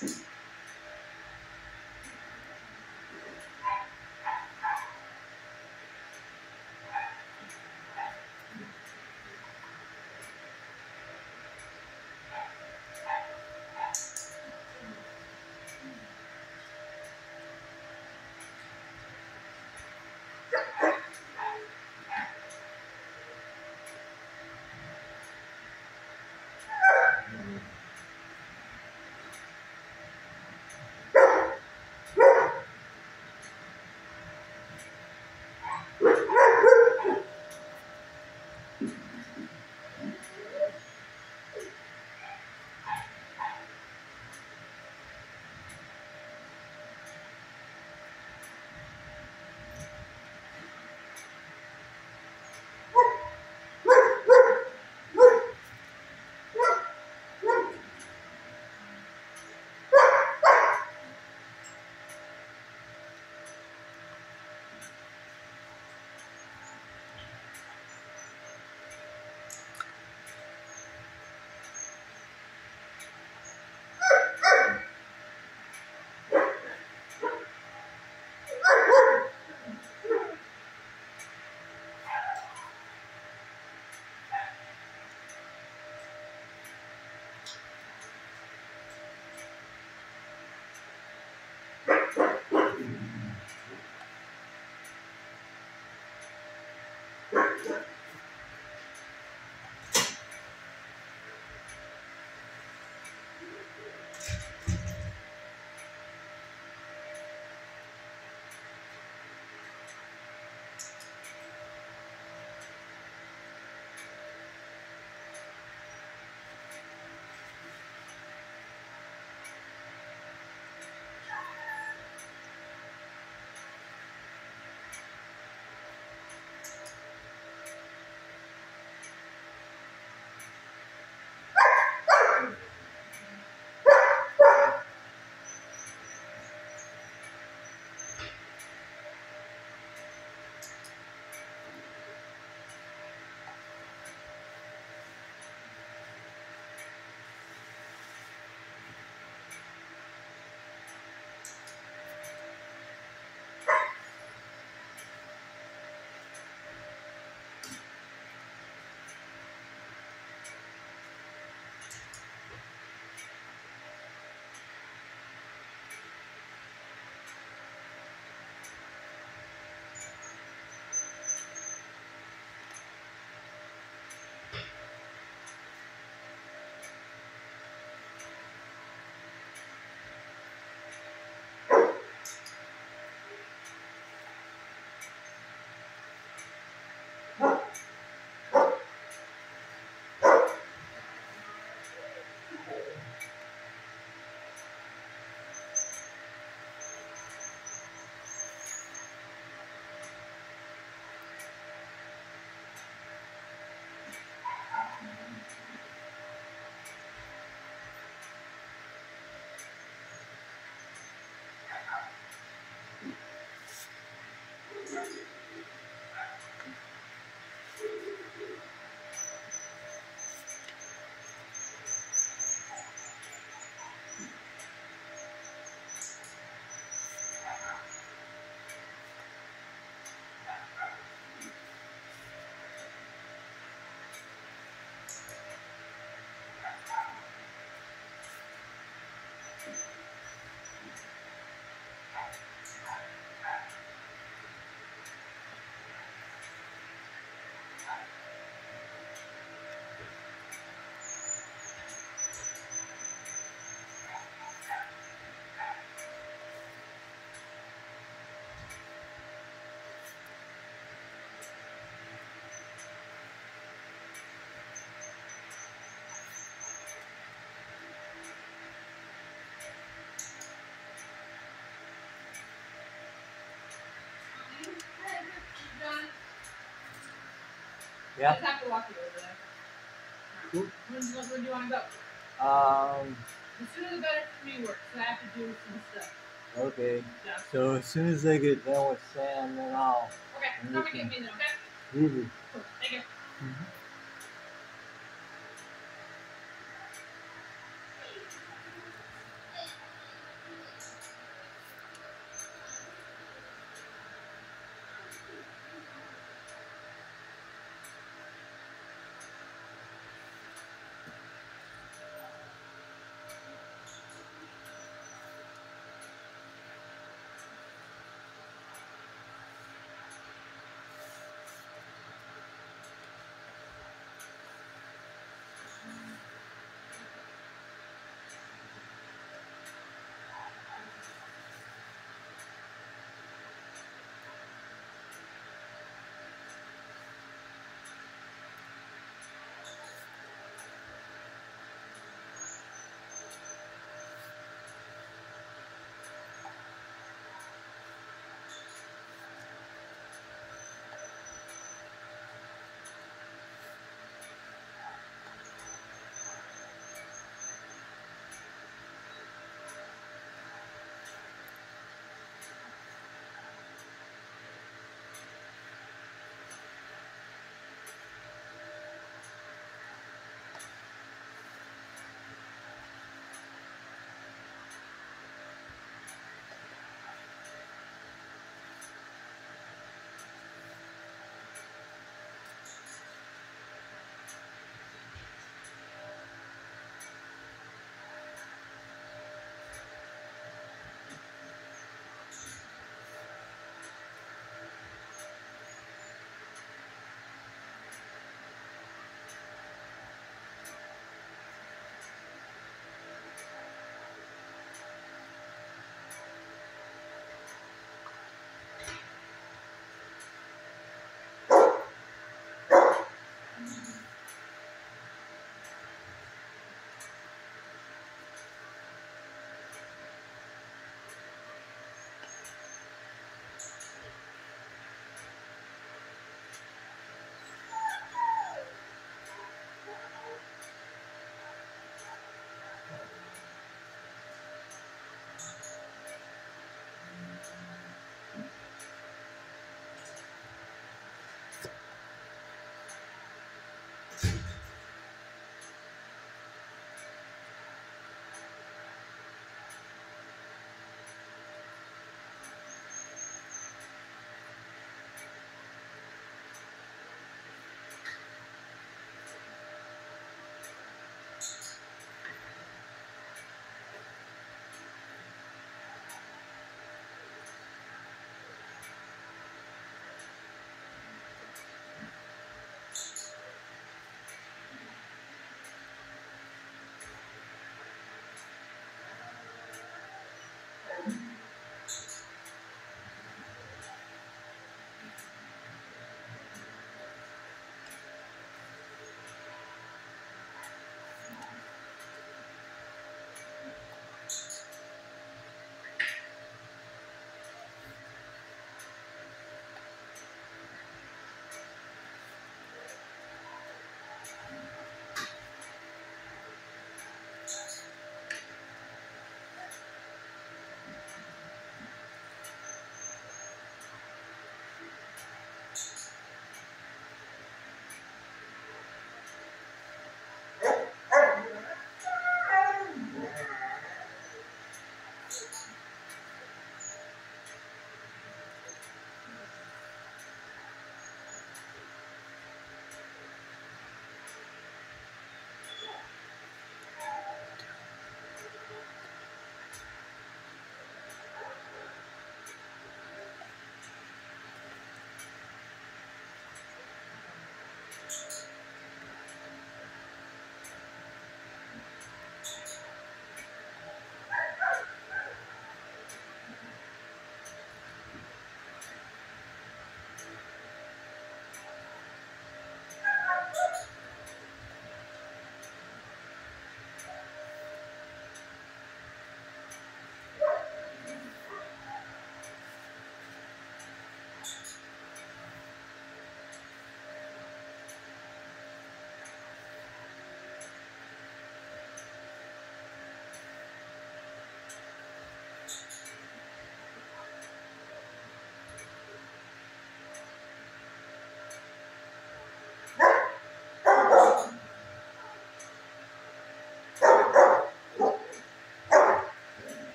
Thanks. Yeah. Just have to walk you over there. Cool. When, do you want to go? Um. The sooner the better for me work, so I have to do some stuff. Okay. Yeah. So as soon as I get done with Sam, then I'll Okay, come and get me then, okay? leave it. Cool. Thank you. Mhm.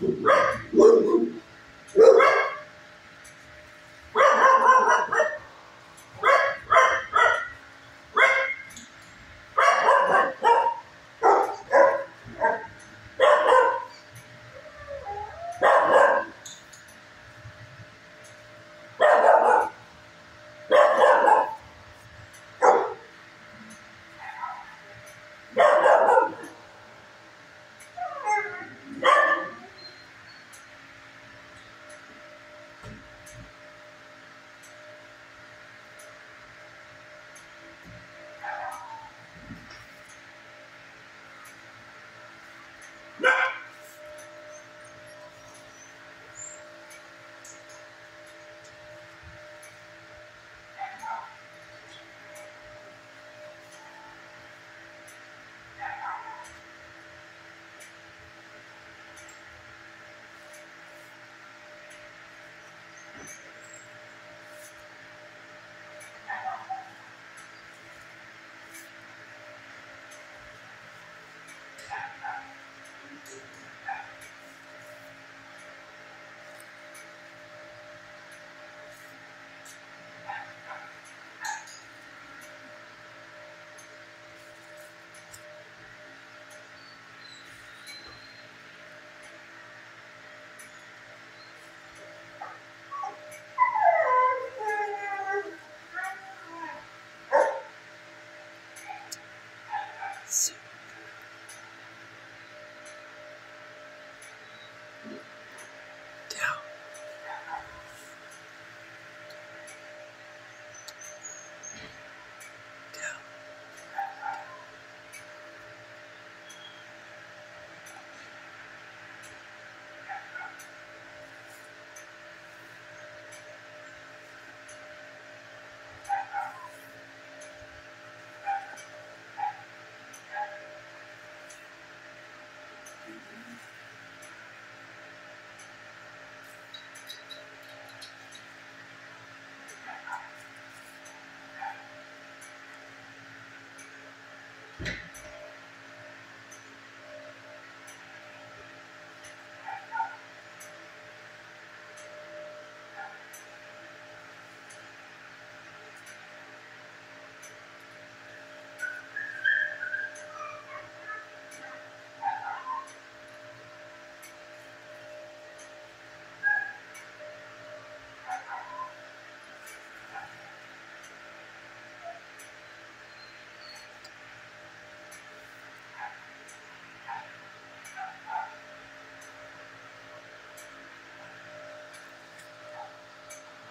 Right.